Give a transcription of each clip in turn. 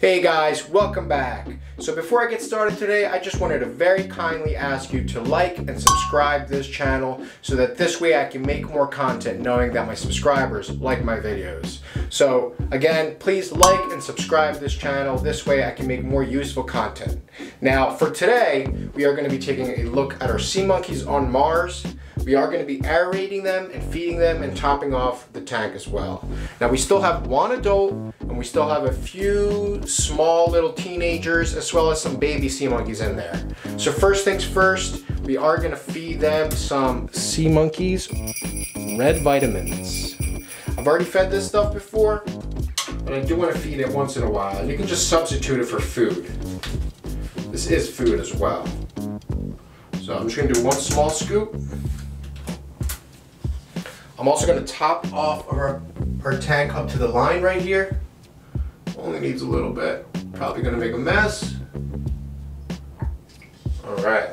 Hey guys, welcome back. So before I get started today, I just wanted to very kindly ask you to like and subscribe this channel so that this way I can make more content knowing that my subscribers like my videos. So again, please like and subscribe this channel. This way I can make more useful content. Now for today, we are going to be taking a look at our sea monkeys on Mars. We are going to be aerating them and feeding them and topping off the tank as well. Now we still have one adult and we still have a few small little teenagers as well as some baby sea monkeys in there. So first things first, we are to feed them some sea monkeys red vitamins. I've already fed this stuff before, but I do want to feed it once in a while. You can just substitute it for food. This is food as well. So I'm just to do one small scoop. I'm also to top off our, our tank up to the line right here. Only needs a little bit. Probably to make a mess. All right.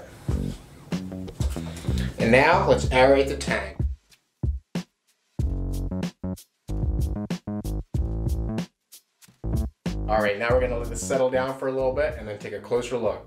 And now let's aerate the tank. All right, now we're gonna let this settle down for a little bit and then take a closer look.